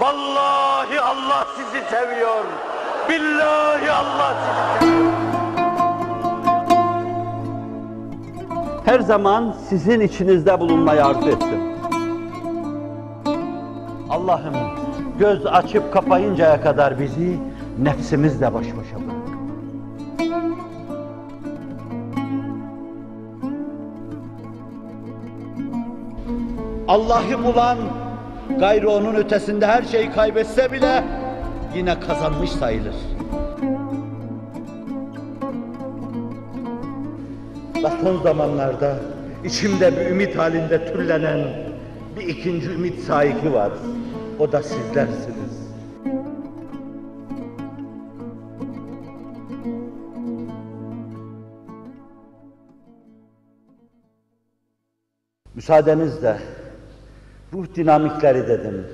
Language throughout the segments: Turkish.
Vallahi Allah sizi seviyor. Billahi Allah sizi seviyor. Her zaman sizin içinizde bulunmayı arzu ettim. Allah'ım göz açıp kapayıncaya kadar bizi nefsimizle baş başa bırak. Allah'ı bulan gayrı onun ötesinde her şeyi kaybetse bile yine kazanmış sayılır. Ve son zamanlarda içimde bir ümit halinde türlenen bir ikinci ümit sahibi var. O da sizlersiniz. Müsaadenizle ruh dinamikleri dedim.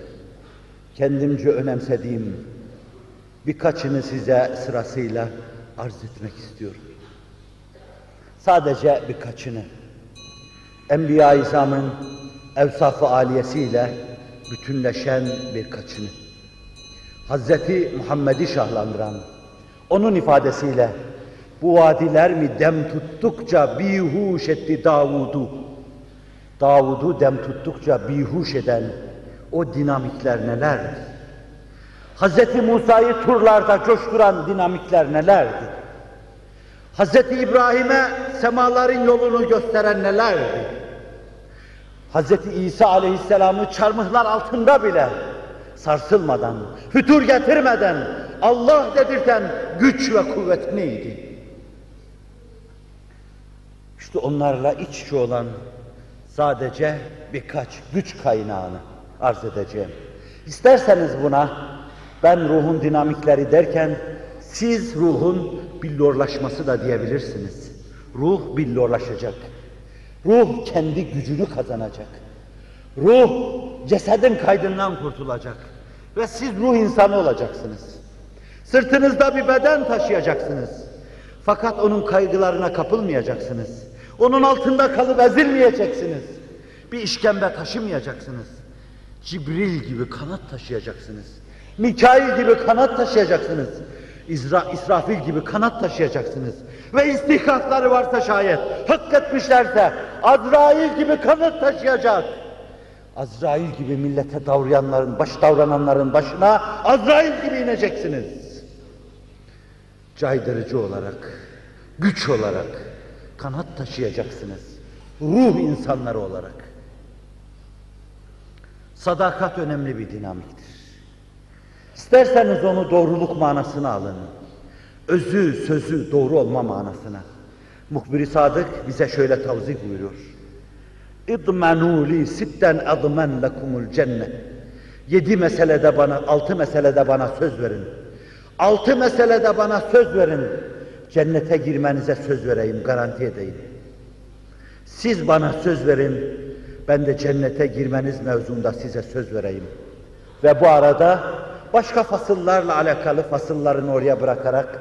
Kendimce önemsediğim birkaçını size sırasıyla arz etmek istiyorum. Sadece birkaçını. Enbiya-i İzam'ın evsaf-ı aliyesiyle bütünleşen birkaçını. Hazreti Muhammed'i şahlandıran, onun ifadesiyle bu vadiler mi dem tuttukça bihuş etti Davud'u. Davud'u dem tuttukça bihuş eden o dinamikler nelerdi? Hazreti Musa'yı turlarda coşturan dinamikler nelerdi? Hazreti İbrahim'e semaların yolunu gösteren nelerdi? Hazreti İsa aleyhisselamı çarmıhlar altında bile sarsılmadan, fütur getirmeden Allah dedirten güç ve kuvvet neydi? İşte onlarla iç içe olan sadece birkaç güç kaynağını arz edeceğim. İsterseniz buna ben ruhun dinamikleri derken siz ruhun billorlaşması da diyebilirsiniz. Ruh billorlaşacak. Ruh kendi gücünü kazanacak. Ruh cesedin kaydından kurtulacak. Ve siz ruh insanı olacaksınız. Sırtınızda bir beden taşıyacaksınız. Fakat onun kaygılarına kapılmayacaksınız. Onun altında kalıp ezilmeyeceksiniz. Bir işkembe taşımayacaksınız. Cibril gibi kanat taşıyacaksınız. Mikail gibi kanat taşıyacaksınız. İzra, İsrafil gibi kanat taşıyacaksınız. Ve istihkakları varsa şayet, hak etmişlerse Azrail gibi kanat taşıyacak. Azrail gibi millete davrananların, baş davrananların başına Azrail gibi ineceksiniz. Caydırıcı olarak, güç olarak kanat taşıyacaksınız. Ruh insanları olarak. Sadakat önemli bir dinamiktir. İsterseniz onu doğruluk manasına alın. Özü, sözü doğru olma manasına. Muhbir-i Sadık bize şöyle tavzih buyuruyor. اِضْمَنُوا لِي سِتَّنْ اَضْمَنْ لَكُمُ الْجَنَّةِ Yedi meselede bana, altı meselede bana söz verin. Altı meselede bana söz verin. Cennete girmenize söz vereyim, garanti edeyim. Siz bana söz verin, ben de cennete girmeniz mevzunda size söz vereyim. Ve bu arada başka fasıllarla alakalı fasıllarını oraya bırakarak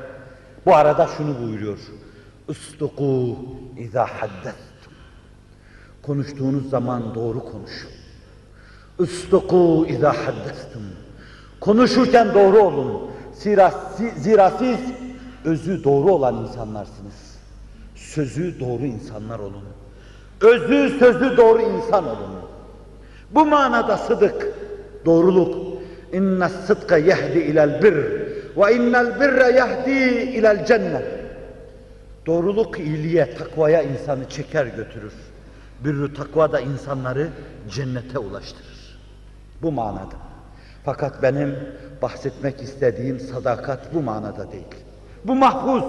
bu arada şunu buyuruyor. Üstuku izâ haddettum. Konuştuğunuz zaman doğru konuşun. Üstuku izâ haddettum. Konuşurken doğru olun. Zira, zira siz özü doğru olan insanlarsınız. Sözü doğru insanlar olun. Özü sözü doğru insan olun. Bu manada sıdık, doğruluk. İnne sıdka yehdi ilel bir ve innel birre yehdi ilel cennet. Doğruluk iyiliğe, takvaya insanı çeker götürür. Birrü takva da insanları cennete ulaştırır. Bu manada. Fakat benim bahsetmek istediğim sadakat bu manada değil. Bu mahfuz.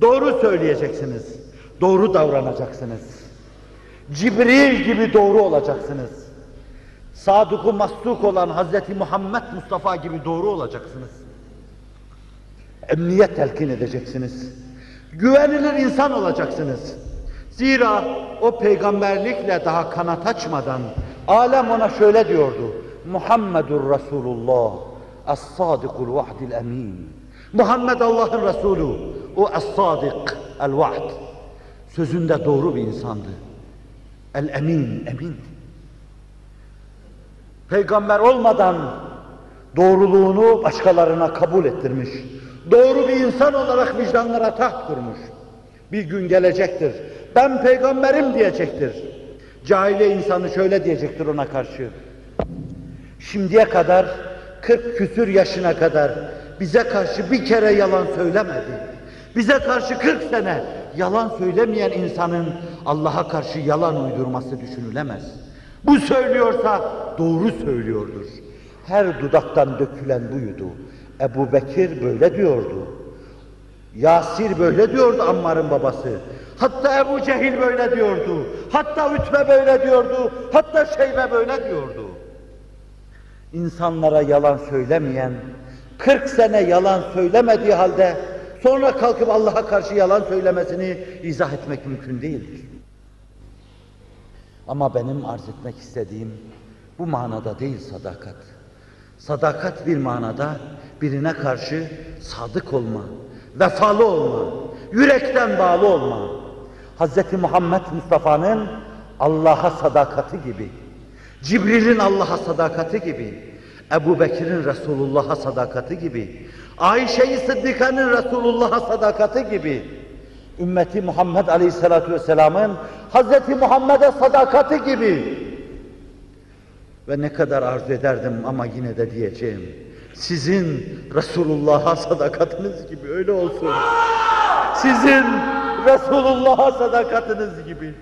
Doğru söyleyeceksiniz. Doğru davranacaksınız. Cibril gibi doğru olacaksınız. Sadık-ı olan Hazreti Muhammed Mustafa gibi doğru olacaksınız. Emniyet telkin edeceksiniz. Güvenilir insan olacaksınız. Zira o peygamberlikle daha kanat açmadan alem ona şöyle diyordu. Muhammedur Resulullah Es-Sadikul Vahdil Emin Muhammed Allah'ın Resulü o Es-Sadik El-Vahd Sözünde doğru bir insandı. El-Emin, emin. Peygamber olmadan Doğruluğunu başkalarına kabul ettirmiş. Doğru bir insan olarak vicdanlara taht kurmuş. Bir gün gelecektir. Ben peygamberim diyecektir. Cahile insanı şöyle diyecektir ona karşı. Şimdiye kadar 40 küsür yaşına kadar bize karşı bir kere yalan söylemedi. Bize karşı 40 sene yalan söylemeyen insanın Allah'a karşı yalan uydurması düşünülemez. Bu söylüyorsa doğru söylüyordur. Her dudaktan dökülen buydu. Ebu Bekir böyle diyordu. Yasir böyle diyordu Ammar'ın babası. Hatta Ebu Cehil böyle diyordu. Hatta Ütbe böyle diyordu. Hatta Şeybe böyle diyordu. İnsanlara yalan söylemeyen, 40 sene yalan söylemediği halde sonra kalkıp Allah'a karşı yalan söylemesini izah etmek mümkün değildir. Ama benim arz etmek istediğim bu manada değil sadakat. Sadakat bir manada birine karşı sadık olma, vefalı olma, yürekten bağlı olma. Hz. Muhammed Mustafa'nın Allah'a sadakati gibi, Cibril'in Allah'a sadakati gibi, Ebu Bekir'in Resulullah'a sadakati gibi, Ayşe-i Sıddika'nın Resulullah'a sadakati gibi, ümmeti Muhammed Aleyhisselatü Vesselam'ın Hz. Muhammed'e sadakati gibi ve ne kadar arzu ederdim ama yine de diyeceğim. Sizin Resulullah'a sadakatiniz gibi öyle olsun. Sizin Resulullah'a sadakatiniz gibi.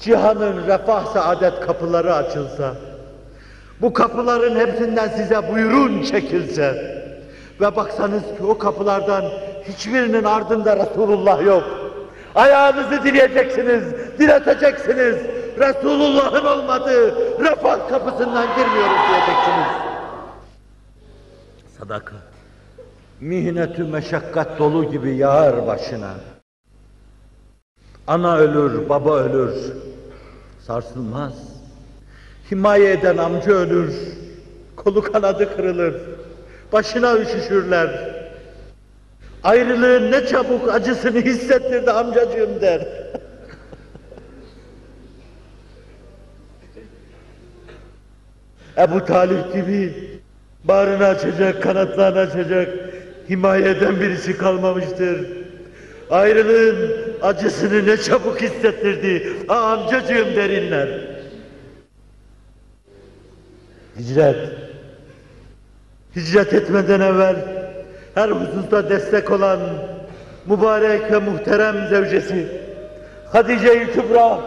Cihanın refah saadet kapıları açılsa, bu kapıların hepsinden size buyurun çekilse ve baksanız ki o kapılardan hiçbirinin ardında Resulullah yok. Ayağınızı dileyeceksiniz, direteceksiniz. Resulullah'ın olmadığı refah kapısından girmiyoruz diyeceksiniz. Sadakat. Mihnetü meşakkat dolu gibi yağar başına. Ana ölür, baba ölür. Sarsılmaz. Himaye eden amca ölür. Kolu kanadı kırılır. Başına üşüşürler. Ayrılığın ne çabuk acısını hissettirdi amcacığım der. Ebu Talip gibi bağrını açacak, kanatlarını açacak, himaye eden birisi kalmamıştır. Ayrılığın acısını ne çabuk hissettirdi, ha amcacığım derinler. Hicret. Hicret etmeden evvel her hususta destek olan mübarek ve muhterem zevcesi Hatice-i Kübra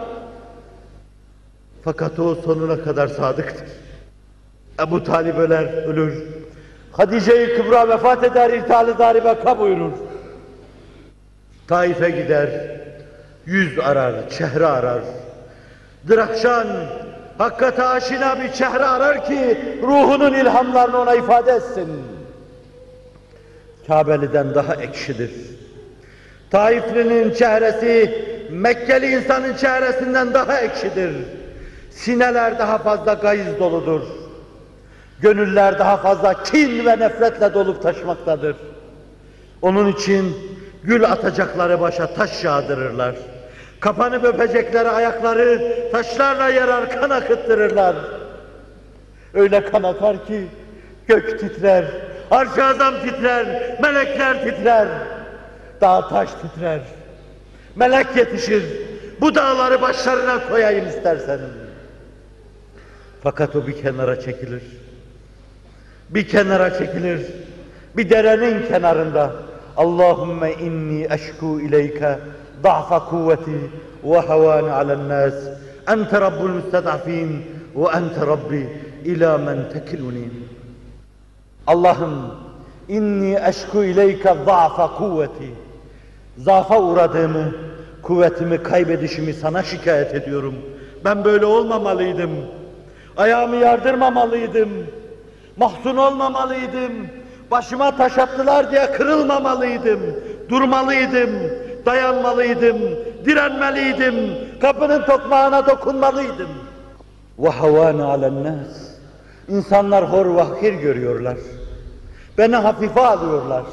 fakat o sonuna kadar sadıktır. Ebu Talib öler, ölür. Hatice-i Kübra vefat eder, irtihal-i daribeka buyurur. Taif'e gider, yüz arar, çehre arar. Drakşan, hakikate aşina bir çehre arar ki ruhunun ilhamlarını ona ifade etsin. Kabeli'den daha ekşidir. Taiflinin çehresi Mekkeli insanın çehresinden daha ekşidir. Sineler daha fazla gayiz doludur. Gönüller daha fazla kin ve nefretle dolup taşmaktadır. Onun için gül atacakları başa taş yağdırırlar. Kapanıp öpecekleri ayakları taşlarla yarar kan akıttırırlar. Öyle kan akar ki gök titrer, arş azam titrer, melekler titrer, dağ taş titrer. Melek yetişir, bu dağları başlarına koyayım istersen. Fakat o bir kenara çekilir. Bir kenara çekilir. Bir derenin kenarında. Allahümme inni eşku ileyke ضعف قوتي وهوان على الناس أنت رب المستضعفين وأنت ربي إلى من تكلني Allah'ım inni eşku ileyke za'fa kuvveti Zafa uğradığımı, kuvvetimi kaybedişimi sana şikayet ediyorum. Ben böyle olmamalıydım. Ayağımı yardırmamalıydım. Mahzun olmamalıydım. Başıma taş attılar diye kırılmamalıydım. Durmalıydım dayanmalıydım, direnmeliydim, kapının tokmağına dokunmalıydım. وَهَوَانَ عَلَى النَّاسِ İnsanlar hor ve hakir görüyorlar. Beni hafife alıyorlar.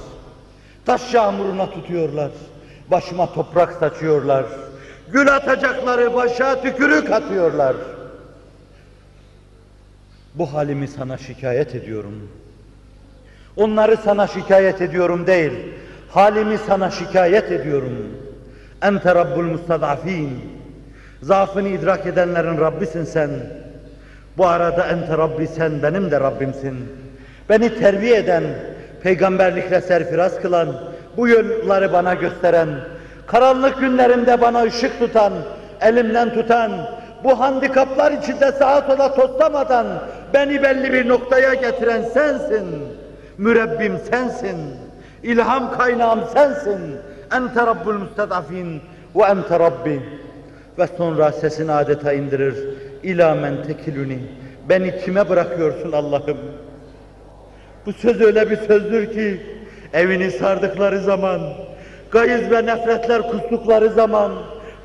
Taş yağmuruna tutuyorlar. Başıma toprak saçıyorlar. Gül atacakları başa tükürük atıyorlar. Bu halimi sana şikayet ediyorum. Onları sana şikayet ediyorum değil, halimi sana şikayet ediyorum. Ente Rabbul Mustadafin. Zaafını idrak edenlerin Rabbisin sen. Bu arada ente Rabbi sen benim de Rabbimsin. Beni terbiye eden, peygamberlikle serfiraz kılan, bu yolları bana gösteren, karanlık günlerimde bana ışık tutan, elimden tutan, bu handikaplar içinde sağa sola toslamadan beni belli bir noktaya getiren sensin. Mürebbim sensin. İlham kaynağım sensin. Ente Rabbul Mustadafin ve ente Rabbi. Ve sonra sesini adeta indirir. İlâ men tekiluni. Beni kime bırakıyorsun Allah'ım? Bu söz öyle bir sözdür ki evini sardıkları zaman, gayız ve nefretler kustukları zaman,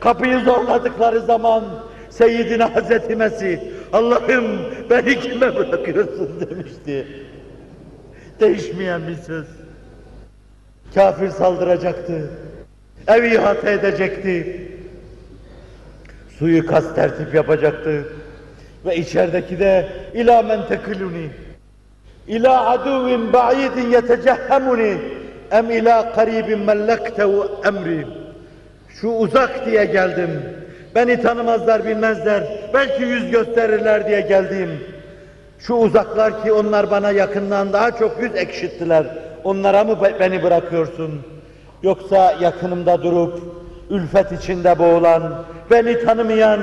kapıyı zorladıkları zaman Seyyidina Hazreti Mesih Allah'ım beni kime bırakıyorsun demişti. Değişmeyen bir söz. Kafir saldıracaktı. Evi ihate edecekti. Suyu kas tertip yapacaktı. Ve içerideki de ila men tekiluni. İlâ aduvin ba'idin yetecehhemuni em ilâ karibin mellektehu emri. Şu uzak diye geldim. Beni tanımazlar bilmezler. Belki yüz gösterirler diye geldim. Şu uzaklar ki onlar bana yakından daha çok yüz ekşittiler. Onlara mı beni bırakıyorsun? Yoksa yakınımda durup ülfet içinde boğulan, beni tanımayan,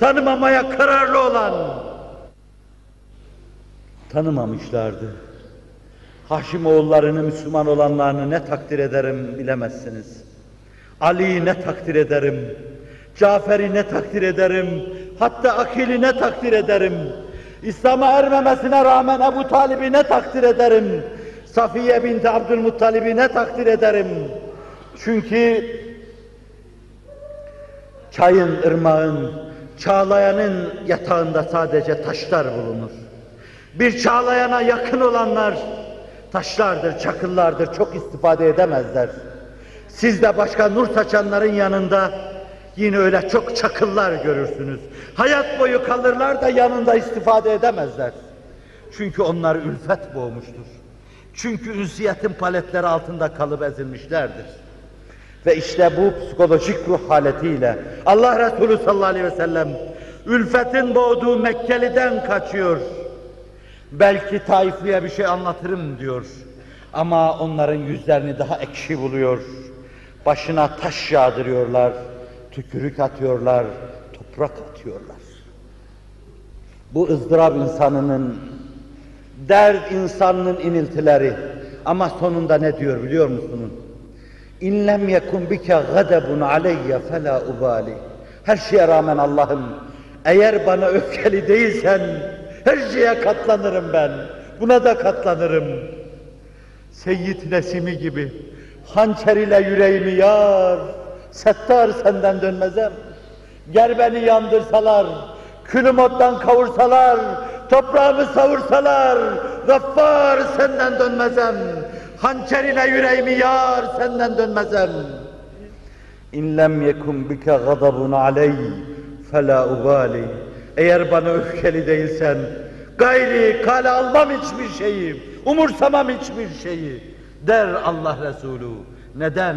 tanımamaya kararlı olan tanımamışlardı. Haşimoğullarını Müslüman olanlarını ne takdir ederim bilemezsiniz. Ali'yi ne takdir ederim, Cafer'i ne takdir ederim, hatta Akil'i ne takdir ederim. İslam'a ermemesine rağmen Ebu Talib'i ne takdir ederim. Safiye binti Abdülmuttalib'i ne takdir ederim. Çünkü çayın, ırmağın, çağlayanın yatağında sadece taşlar bulunur. Bir çağlayana yakın olanlar taşlardır, çakıllardır, çok istifade edemezler. Siz de başka nur saçanların yanında yine öyle çok çakıllar görürsünüz. Hayat boyu kalırlar da yanında istifade edemezler. Çünkü onlar ülfet boğmuştur. Çünkü ünsiyetin paletleri altında kalıp ezilmişlerdir. Ve işte bu psikolojik ruh haletiyle Allah Resulü sallallahu aleyhi ve sellem ülfetin boğduğu Mekkeli'den kaçıyor. Belki Taifli'ye bir şey anlatırım diyor. Ama onların yüzlerini daha ekşi buluyor. Başına taş yağdırıyorlar, tükürük atıyorlar, toprak atıyorlar. Bu ızdırap insanının, dert insanının iniltileri. Ama sonunda ne diyor biliyor musunuz? İn lem yekun bike gadebun aleyye fela ubali. Her şeye rağmen Allah'ım eğer bana öfkeli değilsen her şeye katlanırım ben. Buna da katlanırım. Seyyid Nesimi gibi hançer ile yüreğimi yar, settar senden dönmezem. Ger beni yandırsalar, külüm ottan kavursalar, toprağımı savursalar, gaffar senden dönmezem. Hançer ile yüreğimi yar, senden dönmezem. İn lem yekun bike gadabun aleyh fela ubali. Eğer bana öfkeli değilsen, gayri kale almam hiçbir şeyi, umursamam hiçbir şeyi der Allah Resulü. Neden?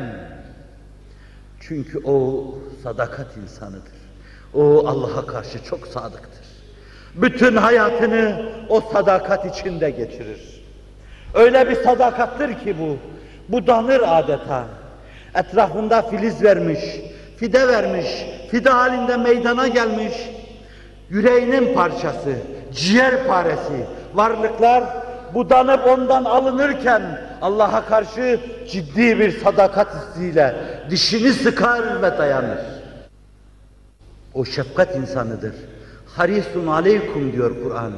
Çünkü o sadakat insanıdır. O Allah'a karşı çok sadıktır. Bütün hayatını o sadakat içinde geçirir. Öyle bir sadakattır ki bu, budanır adeta. Etrafında filiz vermiş, fide vermiş, fide halinde meydana gelmiş, yüreğinin parçası, ciğer paresi, varlıklar budanıp ondan alınırken Allah'a karşı ciddi bir sadakat hissiyle dişini sıkar ve dayanır. O şefkat insanıdır. Harisun aleykum diyor Kur'an.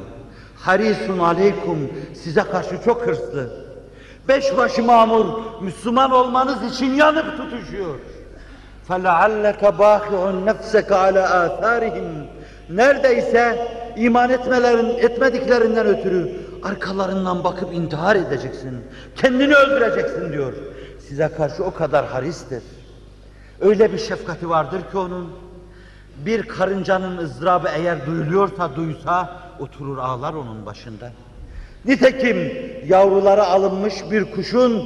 Harisun aleykum size karşı çok hırslı. Beş başı mamur Müslüman olmanız için yanıp tutuşuyor. فَلَعَلَّكَ بَاخِعُنْ نَفْسَكَ عَلَى آثَارِهِمْ Neredeyse iman etmelerin, etmediklerinden ötürü arkalarından bakıp intihar edeceksin. Kendini öldüreceksin diyor. Size karşı o kadar haristir. Öyle bir şefkati vardır ki onun. bir karıncanın ızdırabı eğer duyuluyorsa duysa oturur ağlar onun başında. Nitekim yavrulara alınmış bir kuşun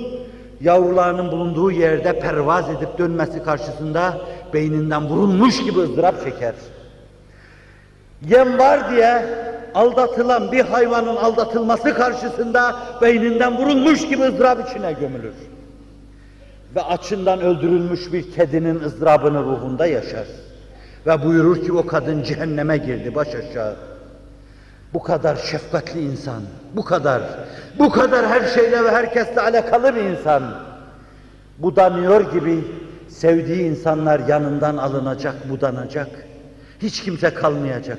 yavrularının bulunduğu yerde pervaz edip dönmesi karşısında beyninden vurulmuş gibi ızdırap çeker. Yem var diye aldatılan bir hayvanın aldatılması karşısında beyninden vurulmuş gibi ızdırap içine gömülür. Ve açından öldürülmüş bir kedinin ızdırabını ruhunda yaşar. Ve buyurur ki o kadın cehenneme girdi baş aşağı. Bu kadar şefkatli insan, bu kadar, bu kadar her şeyle ve herkesle alakalı bir insan. Budanıyor gibi sevdiği insanlar yanından alınacak, budanacak. Hiç kimse kalmayacak.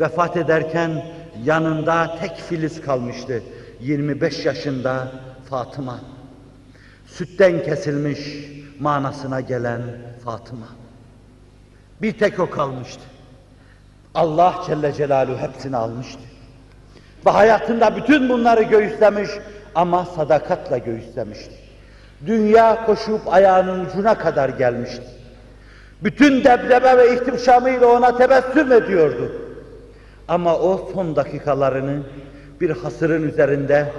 Vefat ederken yanında tek filiz kalmıştı. 25 yaşında Fatıma. Sütten kesilmiş manasına gelen Fatıma. Bir tek o kalmıştı. Allah Celle Celaluhu hepsini almıştı. Ve hayatında bütün bunları göğüslemiş ama sadakatla göğüslemişti. Dünya koşup ayağının ucuna kadar gelmişti. Bütün debdebe ve ihtişamıyla ona tebessüm ediyordu. Ama o son dakikalarını bir hasırın üzerinde,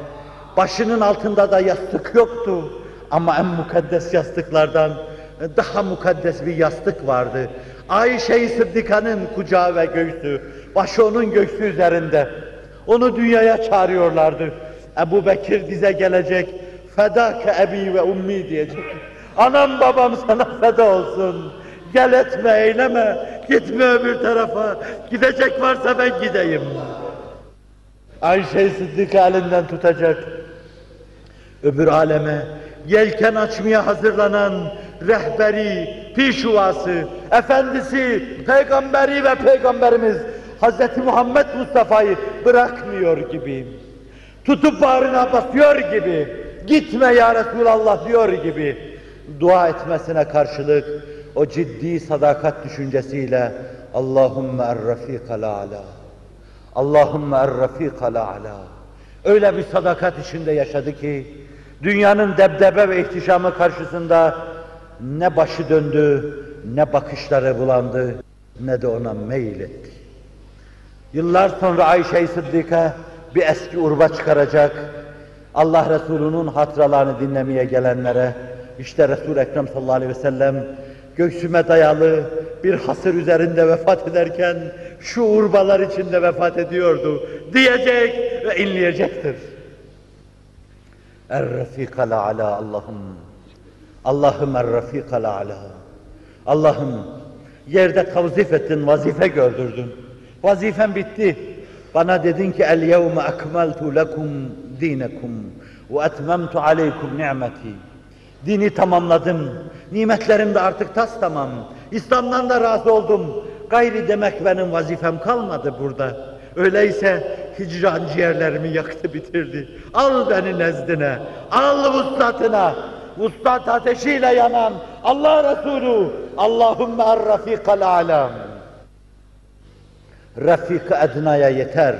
başının altında da yastık yoktu. Ama en mukaddes yastıklardan daha mukaddes bir yastık vardı. Ayşe-i Sıddika'nın kucağı ve göğsü, başı onun göğsü üzerinde. Onu dünyaya çağırıyorlardı. Ebu Bekir dize gelecek, fedâke ebi ve ummi diyecek. Anam babam sana feda olsun. Gel etme, eyleme, gitme öbür tarafa. Gidecek varsa ben gideyim. Ayşe Sıddık'ı elinden tutacak. Öbür aleme yelken açmaya hazırlanan rehberi, pişuvası, efendisi, peygamberi ve peygamberimiz Hz. Muhammed Mustafa'yı bırakmıyor gibi. Tutup bağrına basıyor gibi. Gitme ya Resulallah diyor gibi. Dua etmesine karşılık o ciddi sadakat düşüncesiyle Allahümme er-rafikal a'la. Allahümme er-rafikal a'la. Öyle bir sadakat içinde yaşadı ki dünyanın debdebe ve ihtişamı karşısında ne başı döndü, ne bakışları bulandı, ne de ona meyil etti. Yıllar sonra Ayşe-i Sıddika bir eski urba çıkaracak, Allah Resulü'nün hatıralarını dinlemeye gelenlere, işte Resul-i Ekrem sallallahu aleyhi ve sellem göğsüme dayalı bir hasır üzerinde vefat ederken şu urbalar içinde vefat ediyordu diyecek ve inleyecektir. Er-Rafikal Ala Allah'ım. Allah'ım Er-Rafikal Ala. Allah'ım yerde tavzif ettin, vazife gördürdün. Vazifen bitti. Bana dedin ki el yevme ekmeltu lekum dinekum ve etmemtu aleykum ni'meti. Dini tamamladım. Nimetlerim de artık tas tamam. İslam'dan da razı oldum. Gayri demek benim vazifem kalmadı burada. Öyleyse hicran ciğerlerimi yaktı bitirdi. Al beni nezdine, al vuslatına. Vuslat ateşiyle yanan Allah Resulü, Allahümme er-rafikal alam. Rafik ednaya yeter.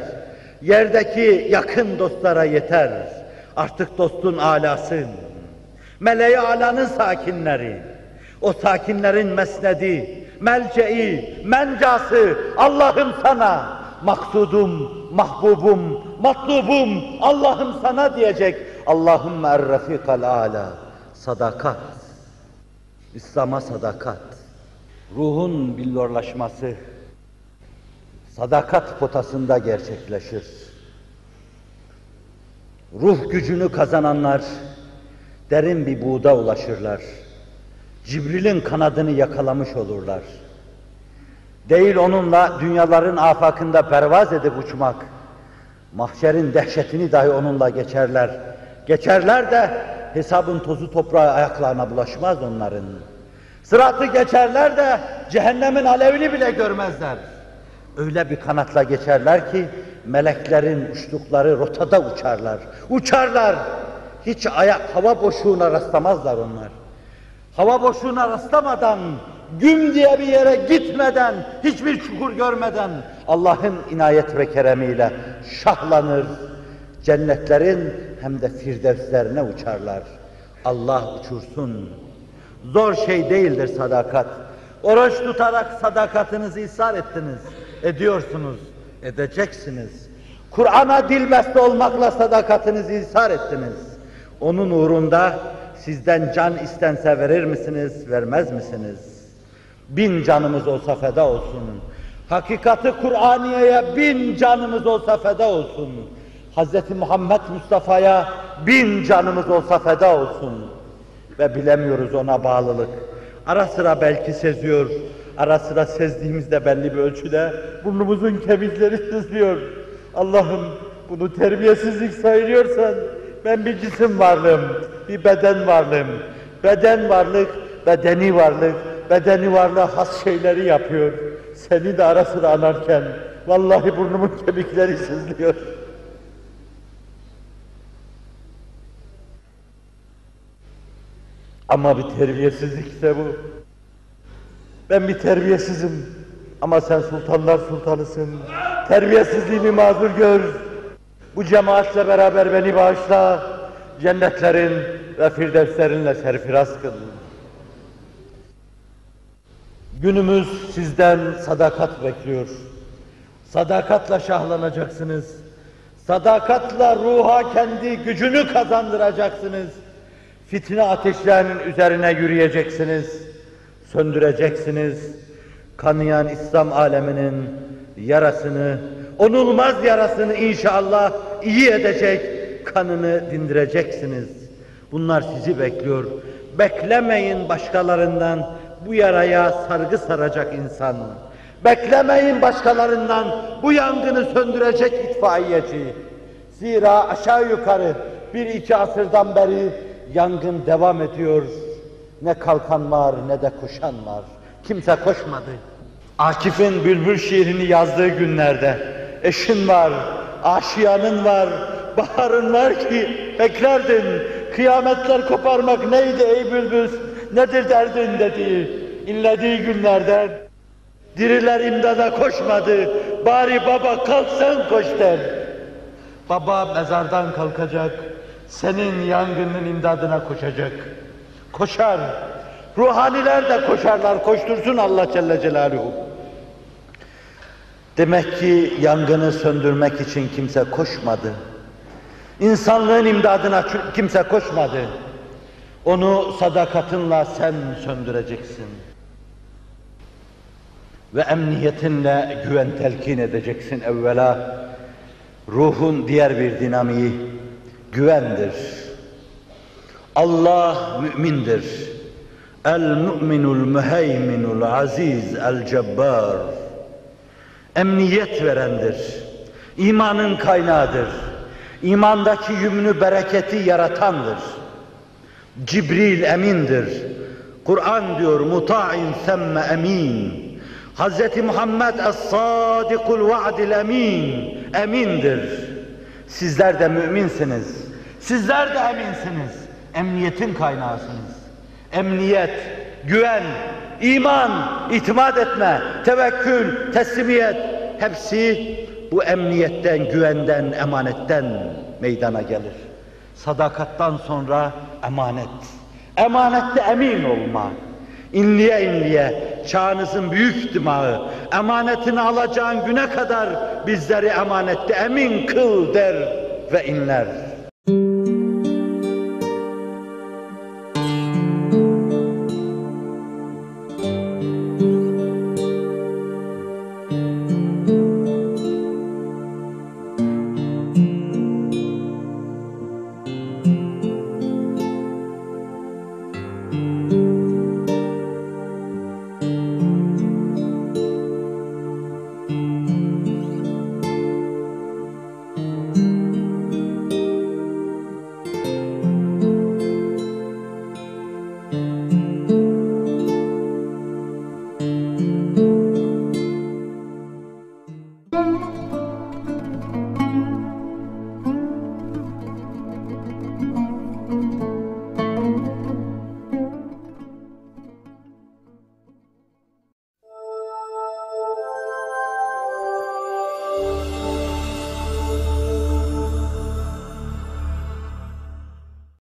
Yerdeki yakın dostlara yeter. Artık dostun alasın. Meleği alanın sakinleri. O sakinlerin mesnedi, melceği, mencası Allah'ım sana, maksudum, mahbubum, matlubum Allah'ım sana diyecek. Allahümme er-rafikal ala. Sadakat. İslam'a sadakat. Ruhun billorlaşması sadakat potasında gerçekleşir. Ruh gücünü kazananlar derin bir buğda ulaşırlar. Cibril'in kanadını yakalamış olurlar. Değil onunla dünyaların afakında pervaz edip uçmak, mahşerin dehşetini dahi onunla geçerler. Geçerler de hesabın tozu toprağı ayaklarına bulaşmaz onların. Sıratı geçerler de cehennemin alevini bile görmezler. Öyle bir kanatla geçerler ki meleklerin uçtukları rotada uçarlar. Uçarlar. Hiç ayak hava boşluğuna rastlamazlar onlar. Hava boşluğuna rastlamadan, güm diye bir yere gitmeden, hiçbir çukur görmeden Allah'ın inayet ve keremiyle şahlanır. Cennetlerin hem de firdevslerine uçarlar. Allah uçursun. Zor şey değildir sadakat. Oruç tutarak sadakatinizi ishar ettiniz. Ediyorsunuz. Edeceksiniz. Kur'an'a dilmeste olmakla sadakatinizi ishar ettiniz. Onun uğrunda sizden can istense verir misiniz, vermez misiniz? Bin canımız olsa feda olsun. Hakikati Kur'aniye'ye bin canımız olsa feda olsun. Hz. Muhammed Mustafa'ya bin canımız olsa feda olsun. Ve bilemiyoruz ona bağlılık. Ara sıra belki seziyor, ara sıra sezdiğimizde belli bir ölçüde burnumuzun kemikleri sızlıyor. Allah'ım bunu terbiyesizlik sayıyorsan ben bir cisim varlığım, bir beden varlığım. Beden varlık, bedeni varlık, bedeni varlığa has şeyleri yapıyor. Seni de ara sıra anarken vallahi burnumun kemikleri sızlıyor. Ama bir terbiyesizlikse bu. Ben bir terbiyesizim. Ama sen sultanlar sultanısın. Terbiyesizliğimi mazur gör. Bu cemaatle beraber beni bağışla. Cennetlerin ve firdevslerinle serfiraz kıl. Günümüz sizden sadakat bekliyor. Sadakatla şahlanacaksınız. Sadakatla ruha kendi gücünü kazandıracaksınız. Fitne ateşlerinin üzerine yürüyeceksiniz. Söndüreceksiniz. Kanayan İslam aleminin yarasını, onulmaz yarasını inşallah iyi edecek, kanını dindireceksiniz. Bunlar sizi bekliyor. Beklemeyin başkalarından bu yaraya sargı saracak insan. Beklemeyin başkalarından bu yangını söndürecek itfaiyeci. Zira aşağı yukarı bir iki asırdan beri yangın devam ediyor. Ne kalkan var ne de koşan var. Kimse koşmadı. Akif'in Bülbül şiirini yazdığı günlerde eşin var, aşiyanın var, baharın var ki beklerdin. Kıyametler koparmak neydi ey bülbül, nedir derdin dediği, inlediği günlerden diriler imdada koşmadı, bari baba kalk sen koş der. Baba mezardan kalkacak, senin yangının imdadına koşacak. Koşar. Ruhaniler de koşarlar, koştursun Allah Celle Celaluhu. Demek ki yangını söndürmek için kimse koşmadı. İnsanlığın imdadına kimse koşmadı. Onu sadakatinle sen söndüreceksin. Ve emniyetinle güven telkin edeceksin evvela. Ruhun diğer bir dinamiği güvendir. Allah mümindir. El mu'minul müheyminul aziz el cebbar. Emniyet verendir. İmanın kaynağıdır. İmandaki yümünü bereketi yaratandır. Cibril emindir. Kur'an diyor muta'in semme emin. Hz. Muhammed es-sadikul va'dil emin. Emindir. Sizler de müminsiniz. Sizler de eminsiniz. Emniyetin kaynağısınız. Emniyet, güven, iman, itimat etme, tevekkül, teslimiyet hepsi bu emniyetten, güvenden, emanetten meydana gelir. Sadakattan sonra emanet. Emanette emin olma. İnliye inliye çağınızın büyük dimağı emanetini alacağın güne kadar bizleri emanette emin kıl der ve inler.